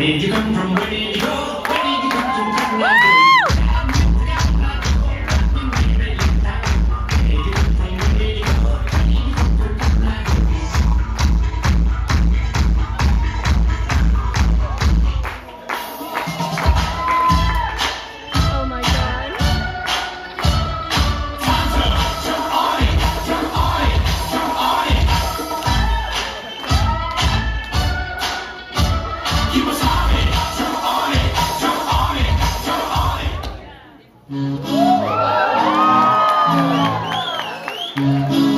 Where did you come from? Where did you? Música